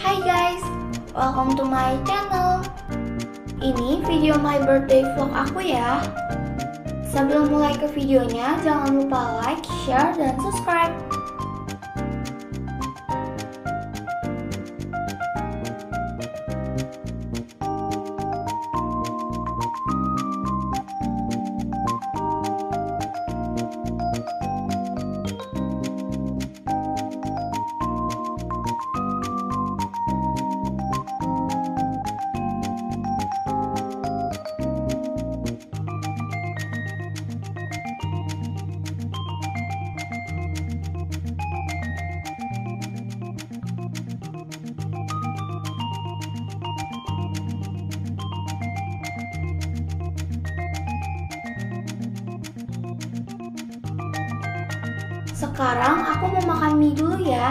Hai guys, welcome to my channel. Ini video my birthday vlog aku ya. Sebelum mulai ke videonya, jangan lupa like, share, dan subscribe. Sekarang aku mau makan mie dulu ya.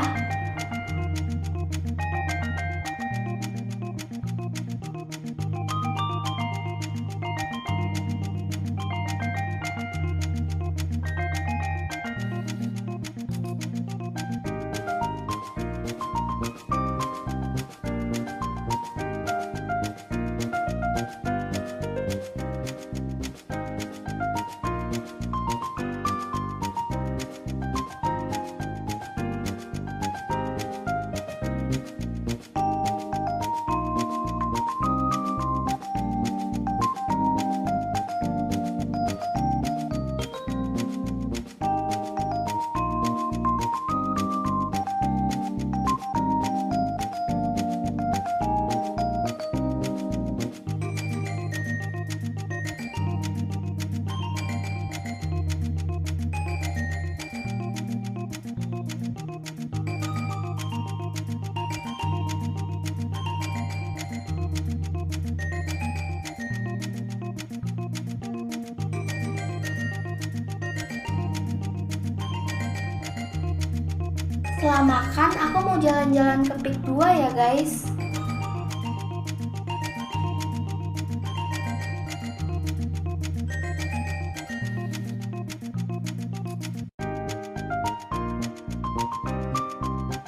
Setelah makan, aku mau jalan-jalan ke Pik 2 ya guys.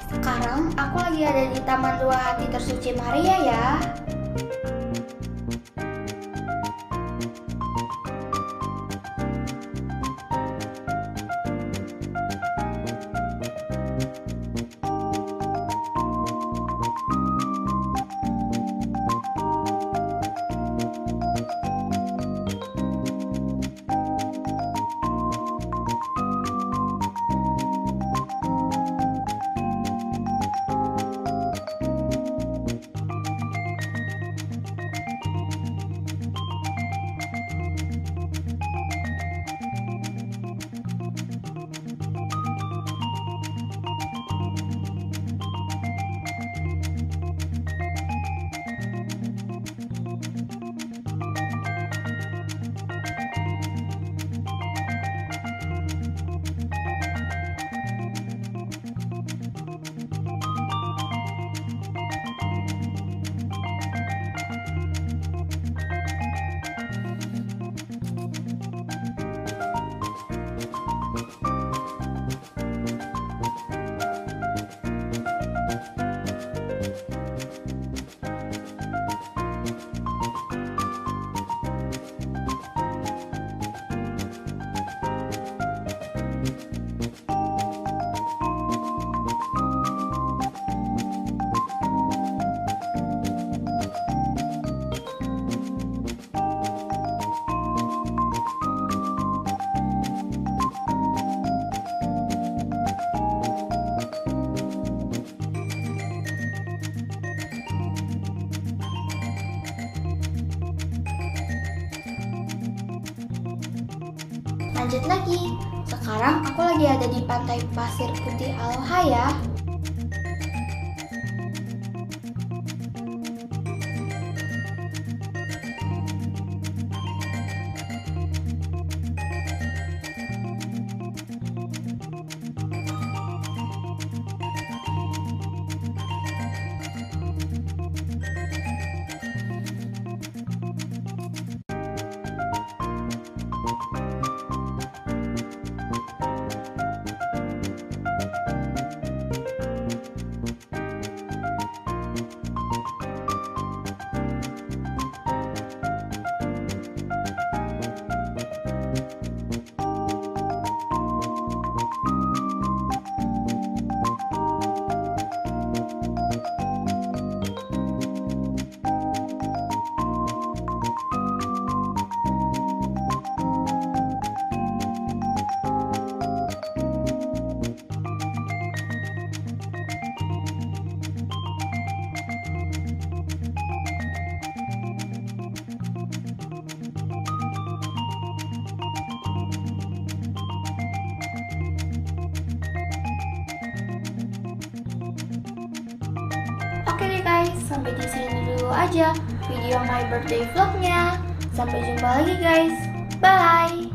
Sekarang aku lagi ada di Taman Dua Hati Tersuci Maria ya. Lanjut lagi. Sekarang aku lagi ada di pantai pasir putih Aloha ya. Guys, sampai di sini dulu aja video my birthday vlognya. Sampai jumpa lagi guys. Bye.